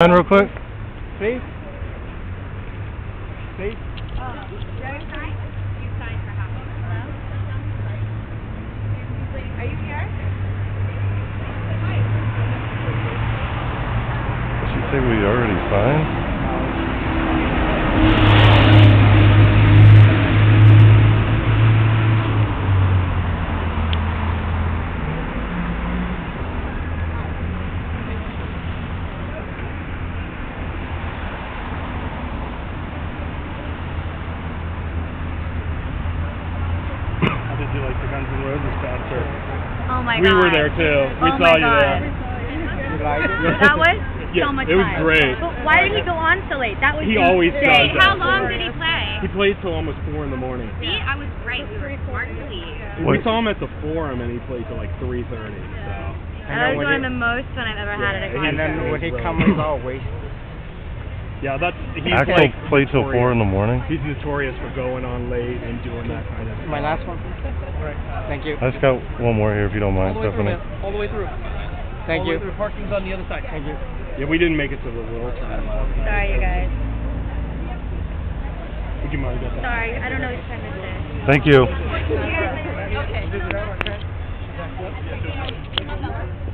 Sign real quick. Please? Please? Are you here? Did she say we already signed? How did you like the Guns N' Roses concert? Oh my we god. We were there too. We oh saw my you god. there. You like it? That was Yeah, so much it was fun. great. But why did he go on so late? That was He always insane. does that. How long did he play? He played till almost four in the morning. See, I was right. We were smart to leave. We saw him at the Forum and he played till like three thirty. So That was one of the most fun I've ever had at a concert. And then when he comes, he's all wasted. Yeah, that's he's Axl like played till four in the morning. He's notorious for going on late and doing that kind of. My last one. Right. Thank you. I just got one more here, if you don't mind, all the way Stephanie. Through, all the way through. Thank all you. The way through. Parking's on the other side. Thank you. Yeah, we didn't make it to the little time. Sorry, you guys. Would you mind that? Sorry, I don't know which time it is. Thank you. okay.